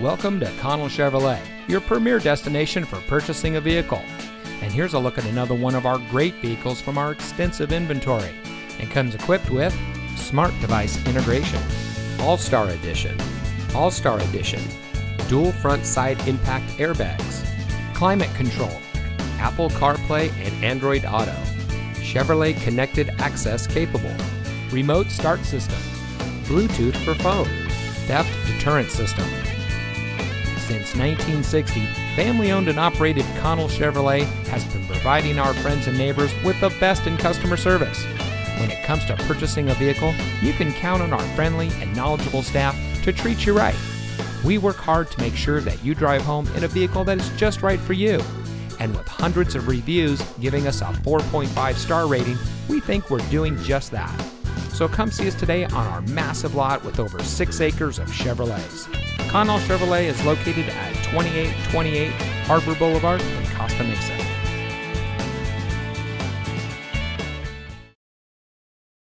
Welcome to Connell Chevrolet, your premier destination for purchasing a vehicle. And here's a look at another one of our great vehicles from our extensive inventory and comes equipped with smart device integration, All Star Edition, All Star Edition, dual front side impact airbags, climate control, Apple CarPlay and Android Auto, Chevrolet Connected Access capable, remote start system, Bluetooth for phone, theft deterrent system. Since 1960, family owned and operated Connell Chevrolet has been providing our friends and neighbors with the best in customer service. When it comes to purchasing a vehicle, you can count on our friendly and knowledgeable staff to treat you right. We work hard to make sure that you drive home in a vehicle that is just right for you. And with hundreds of reviews giving us a 4.5 star rating, we think we're doing just that. So come see us today on our massive lot with over six acres of Chevrolets. Connell Chevrolet is located at 2828 Harbor Boulevard in Costa Mesa.